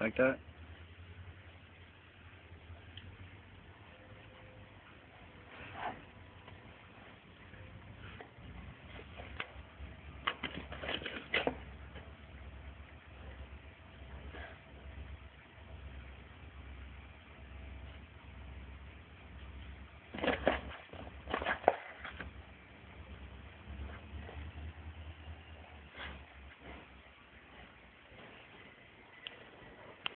like that.